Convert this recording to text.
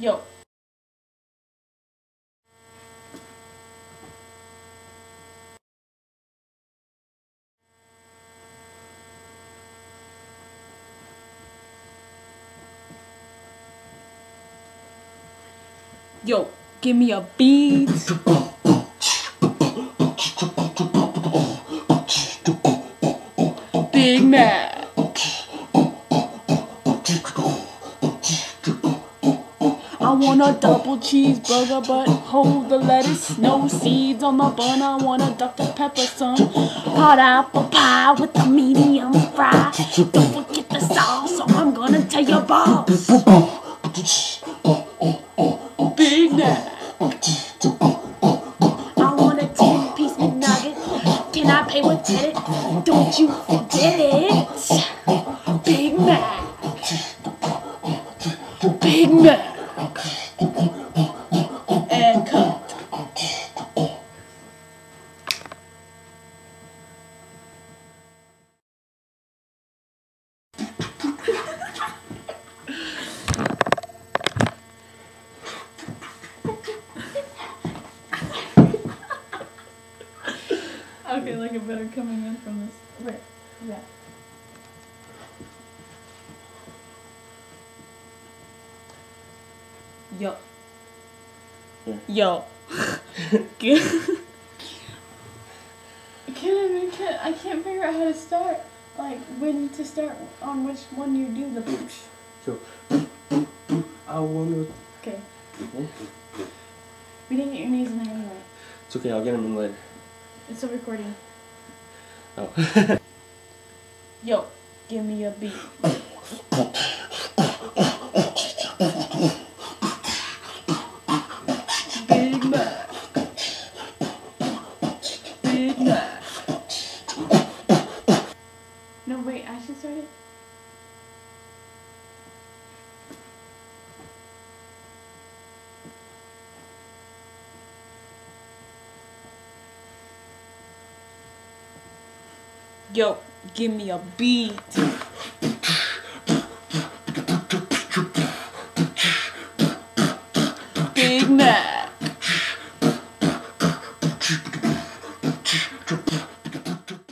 Yo. Yo, give me a beat. want a oh. double cheeseburger, but hold the lettuce. No seeds on the bun. I want a Dr. Pepper, some hot apple pie with a medium fry. Don't forget the sauce, or I'm gonna tell your boss. Big Mac. I want a 10 piece McNugget. Can I pay with credit? Don't you forget it. Big Mac. Big Mac. Okay, like a better coming in from this. Where? Yeah. Yo. Yeah. Yo. Good. Can I make it? I can't figure out how to start. Like when to start on which one you do the push. So, I wanna. Okay. We didn't get your knees in there anyway. It's okay. I'll get them in later. It's still recording. Oh. Yo, give me a beat. Big Mac. Big Mac. No, wait, I should start it. Yo, give me a beat.